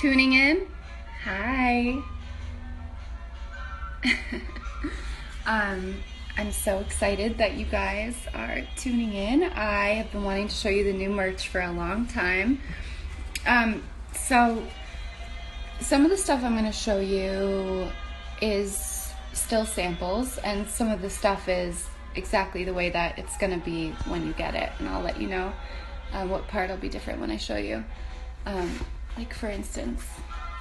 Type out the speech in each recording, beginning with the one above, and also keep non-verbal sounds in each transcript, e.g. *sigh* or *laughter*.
tuning in. Hi. *laughs* um, I'm so excited that you guys are tuning in. I have been wanting to show you the new merch for a long time. Um, so, some of the stuff I'm going to show you is still samples, and some of the stuff is exactly the way that it's going to be when you get it, and I'll let you know uh, what part will be different when I show you. Um, like, for instance,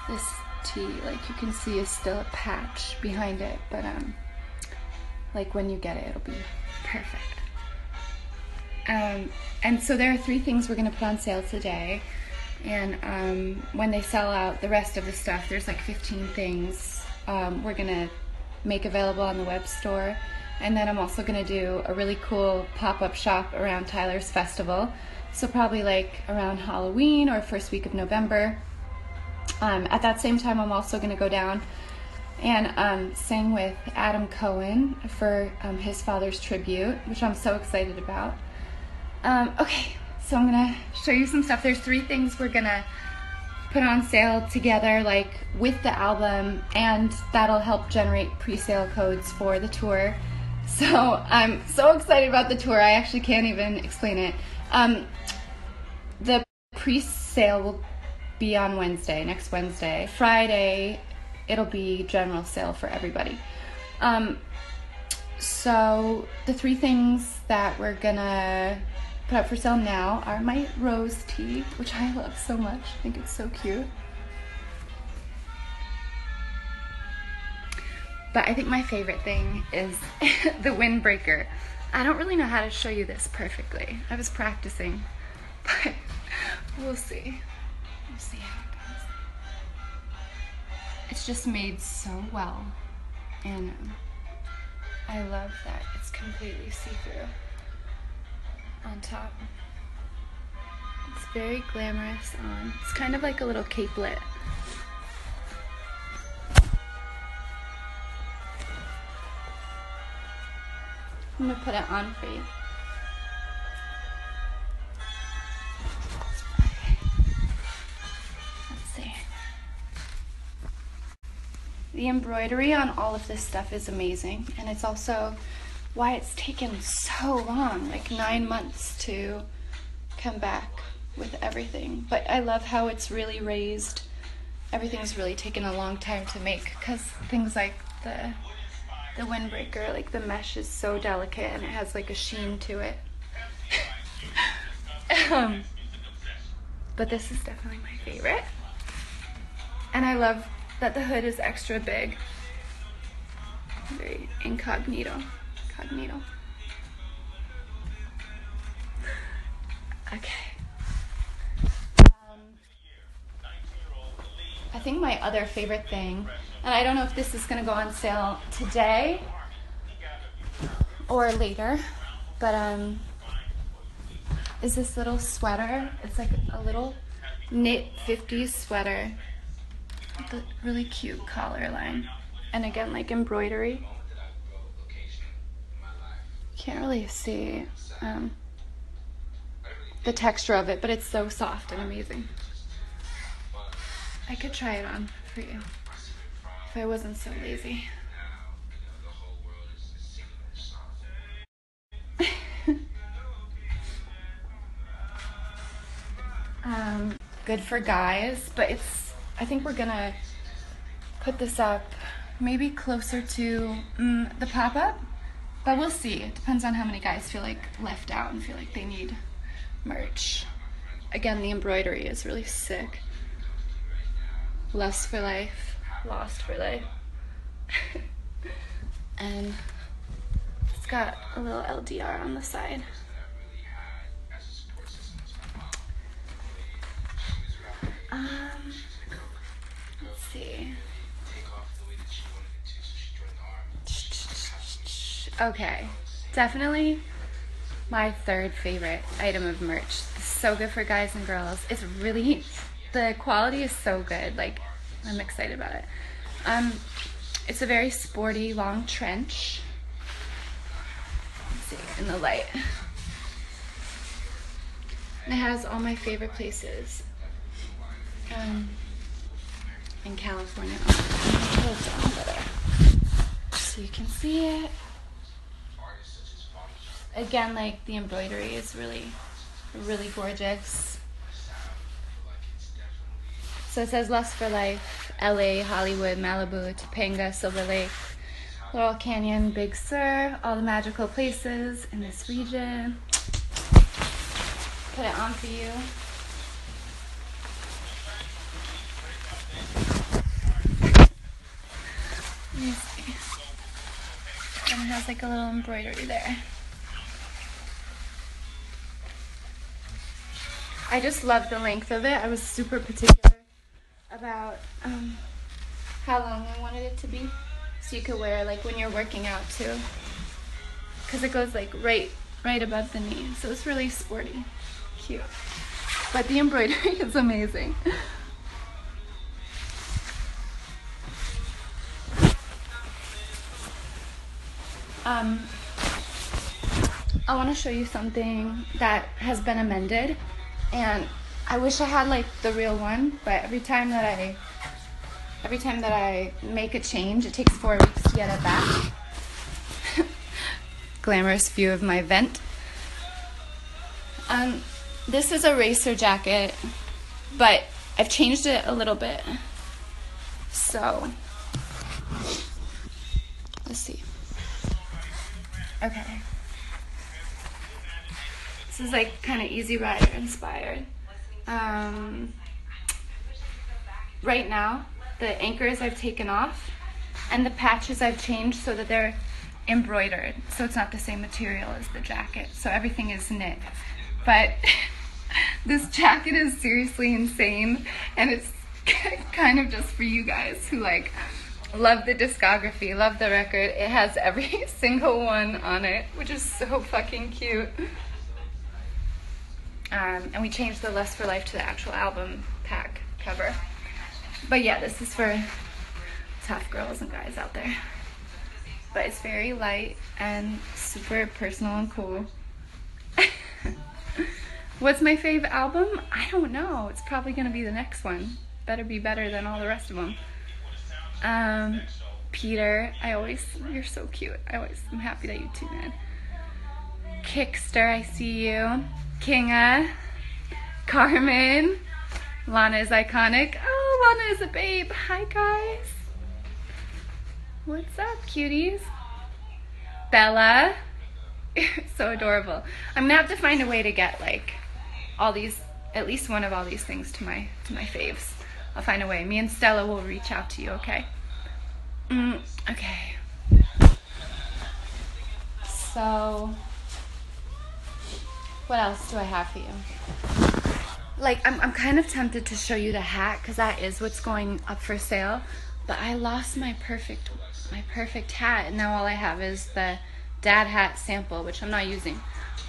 this tee, like you can see, is still a patch behind it, but um, like when you get it, it'll be perfect. Um, and so there are three things we're to put on sale today. And um, when they sell out the rest of the stuff, there's like 15 things um, we're to make available on the web store. And then I'm also to do a really cool pop up shop around Tyler's Festival. So, probably like around Halloween or first week of November. Um, at that same time, I'm also going to go down and um, sing with Adam Cohen for um, his father's tribute, which I'm so excited about. Um, okay, so I'm gonna show you some stuff. There's three things we're gonna put on sale together, like with the album, and that'll help generate pre-sale codes for the tour. So I'm so excited about the tour. I actually can't even explain it. Um, the pre-sale will be on Wednesday, next Wednesday. Friday, it'll be general sale for everybody. Um, so the three things that we're gonna put up for sale now are my rose tee, which I love so much. I think it's so cute. But I think my favorite thing is *laughs* the windbreaker. I don't really know how to show you this perfectly. I was practicing, *laughs* but we'll see. We'll see how it goes. It's just made so well, and I love that it's completely see-through on top. It's very glamorous on. It's kind of like a little capelet. I'm gonna put it on for you. Let's see. The embroidery on all of this stuff is amazing, and it's also why it's taken so long like nine months to come back with everything. But I love how it's really raised. Everything's really taken a long time to make because things like the the windbreaker, like the mesh is so delicate and it has like a sheen to it. *laughs* um, but this is definitely my favorite. And I love that the hood is extra big. Very incognito. Incognito. Okay. Um, I think my other favorite thing, and I don't know if this is going to go on sale today or later, but um, is this little sweater. It's like a little knit 50s sweater with a really cute collar line. And again, like embroidery. Can't really see um, the texture of it, but it's so soft and amazing. I could try it on for you if I wasn't so lazy. *laughs* um, good for guys, but it's, I think we're gonna put this up maybe closer to mm, the pop up, but we'll see. It depends on how many guys feel like left out and feel like they need merch. Again, the embroidery is really sick. Lust for life, lost life. *laughs* and it's got a little LDR on the side. Um, let's see. Okay, definitely my third favorite item of merch. So good for guys and girls. It's really, the quality is so good. Like, I'm excited about it. Um, it's a very sporty long trench. Let's see, in the light. It has all my favorite places. Um, in California. Oh, so you can see it. Again, like the embroidery is really, really gorgeous. So it says Lust for Life, LA, Hollywood, Malibu, Topanga, Silver Lake, Laurel Canyon, Big Sur, all the magical places in this region. Put it on for you. And it has like a little embroidery there. I just love the length of it. I was super particular about um, how long I wanted it to be. So you could wear like when you're working out too. Cause it goes like right, right above the knee. So it's really sporty, cute. But the embroidery *laughs* is amazing. Um, I want to show you something that has been amended and I wish I had like the real one, but every time that I every time that I make a change, it takes four weeks to get it back. *laughs* Glamorous view of my vent. Um, this is a racer jacket, but I've changed it a little bit. So, let's see. Okay. This is like kind of Easy Rider inspired. Um, right now, the anchors I've taken off and the patches I've changed so that they're embroidered. So it's not the same material as the jacket. So everything is knit. But *laughs* this jacket is seriously insane and it's *laughs* kind of just for you guys who like love the discography, love the record. It has every *laughs* single one on it, which is so fucking cute. Um, and we changed the Lust for Life to the actual album pack cover. But yeah, this is for tough girls and guys out there. But it's very light and super personal and cool. *laughs* What's my fave album? I don't know. It's probably gonna be the next one. Better be better than all the rest of them. Um, Peter, I always, you're so cute. I always, I'm happy that you tune in. Kickster, I see you. Kinga, Carmen, Lana is iconic. Oh, Lana is a babe. Hi, guys. What's up, cuties? Bella, *laughs* so adorable. I'm gonna have to find a way to get like all these, at least one of all these things to my to my faves. I'll find a way. Me and Stella will reach out to you. Okay. Mm, okay. So. What else do I have for you? Like, I'm, I'm kind of tempted to show you the hat because that is what's going up for sale. But I lost my perfect, my perfect hat, and now all I have is the dad hat sample, which I'm not using.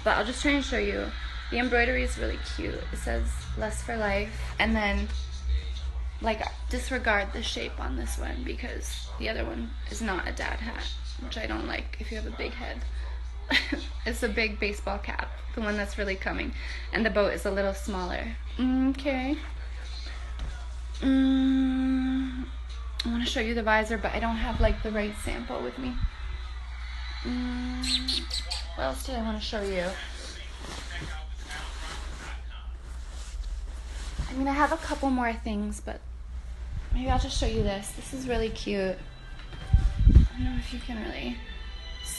But I'll just try and show you. The embroidery is really cute. It says Lust for Life," and then like disregard the shape on this one because the other one is not a dad hat, which I don't like if you have a big head. *laughs* it's a big baseball cap, the one that's really coming. And the boat is a little smaller. Okay. Mm, I want to show you the visor, but I don't have like the right sample with me. Mm, what else did I want to show you? I mean, I have a couple more things, but maybe I'll just show you this. This is really cute. I don't know if you can really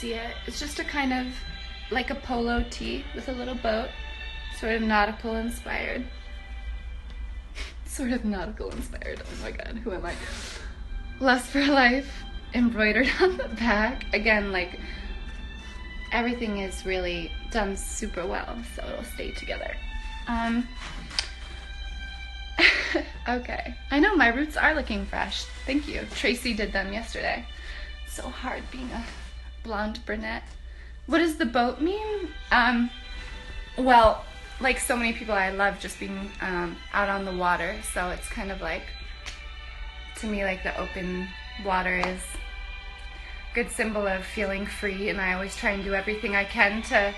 see it. It's just a kind of like a polo tee with a little boat, sort of nautical inspired. *laughs* sort of nautical inspired. Oh my god, who am I? Lust for Life embroidered *laughs* on the back. Again, like everything is really done super well, so it'll stay together. Um, *laughs* okay, I know my roots are looking fresh. Thank you. Tracy did them yesterday. So hard being a blonde brunette. What does the boat mean? Um, well, like so many people, I love just being um, out on the water. So it's kind of like, to me, like the open water is a good symbol of feeling free. And I always try and do everything I can to,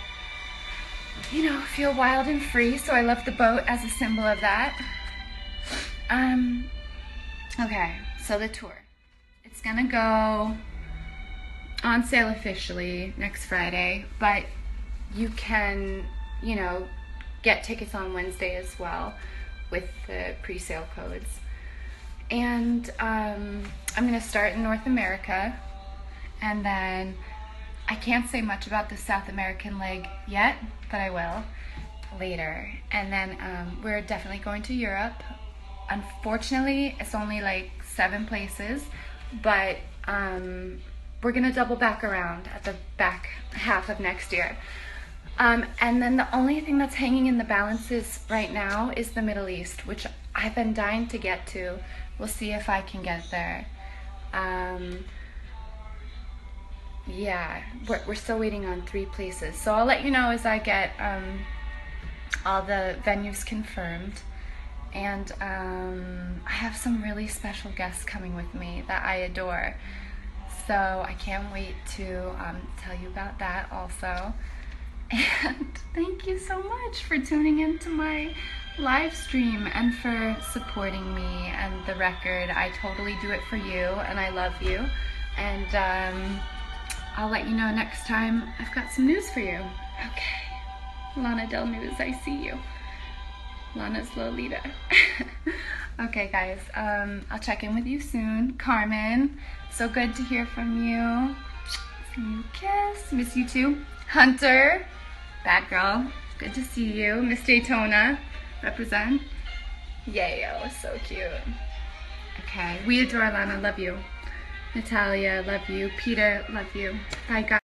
you know, feel wild and free. So I love the boat as a symbol of that. Um, Okay, so the tour. It's gonna go on sale officially next Friday, but you can, you know, get tickets on Wednesday as well with the pre sale codes. And um, I'm gonna start in North America and then I can't say much about the South American leg yet, but I will later. And then um, we're definitely going to Europe. Unfortunately, it's only like seven places, but um, we're gonna double back around at the back half of next year. Um, and then the only thing that's hanging in the balances right now is the Middle East, which I've been dying to get to. We'll see if I can get there. Um, yeah, we're, we're still waiting on three places. So I'll let you know as I get um, all the venues confirmed. And um, I have some really special guests coming with me that I adore. So I can't wait to um, tell you about that also. *laughs* And thank you so much for tuning into my live stream and for supporting me and the record. I totally do it for you and I love you. And um, I'll let you know next time I've got some news for you. Okay. Lana Del News, I see you. Lana's Lolita. *laughs* okay, guys, um, I'll check in with you soon. Carmen, so good to hear from you. You kiss. Miss you too. Hunter, bad girl, good to see you. Miss Daytona, represent. Yayo, so cute. Okay, we adore Lana, love you. Natalia, love you. Peter, love you. Bye, guys.